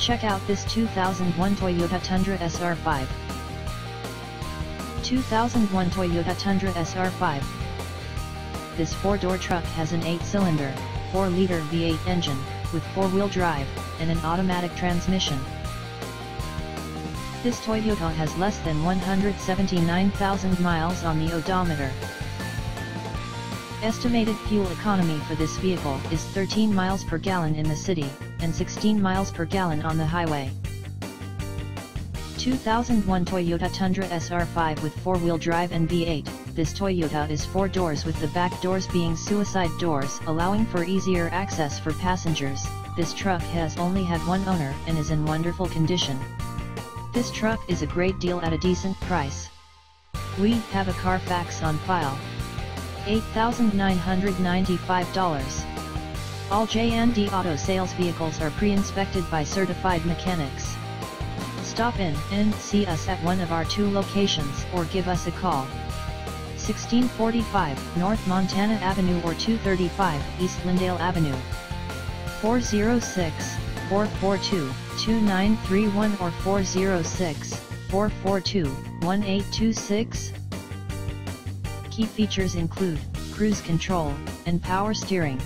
Check out this 2001 Toyota Tundra SR5. 2001 Toyota Tundra SR5. This four-door truck has an 8-cylinder, 4-liter V8 engine, with four-wheel drive, and an automatic transmission. This Toyota has less than 179,000 miles on the odometer. Estimated fuel economy for this vehicle is 13 miles per gallon in the city, and 16 miles per gallon on the highway. 2001 Toyota Tundra SR5 with 4-wheel drive and V8, this Toyota is 4 doors with the back doors being suicide doors allowing for easier access for passengers, this truck has only had one owner and is in wonderful condition. This truck is a great deal at a decent price. We have a Carfax on file. $8,995. All J&D Auto Sales vehicles are pre-inspected by certified mechanics. Stop in and see us at one of our two locations or give us a call. 1645 North Montana Avenue or 235 East Lyndale Avenue. 406-442-2931 or 406-442-1826. Key features include, cruise control, and power steering.